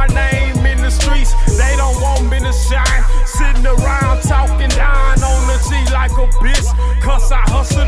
my name in the streets. They don't want me to shine. Sitting around talking down on the G like a bitch. Cause I hustle.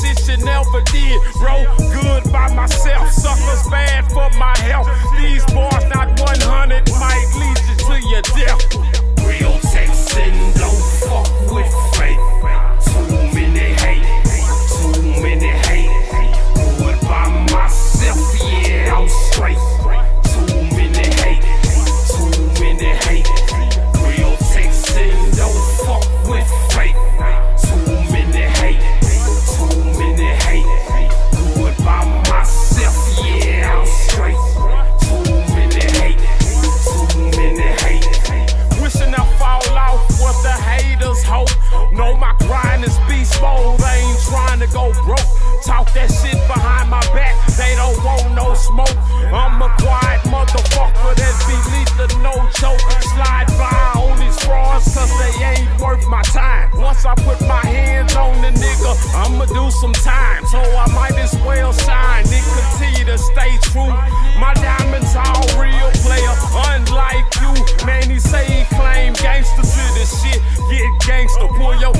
shit you never did, bro. Good by myself, suckers bad for my health. These boys. go broke. Talk that shit behind my back, they don't want no smoke. I'm a quiet motherfucker that be the no joke. Slide by on these frauds, cause they ain't worth my time. Once I put my hands on the nigga, I'ma do some time. So I might as well shine it. continue to stay true. My diamonds all real player, unlike you. Man, he say he claim gangster to this shit. Get gangster, pull your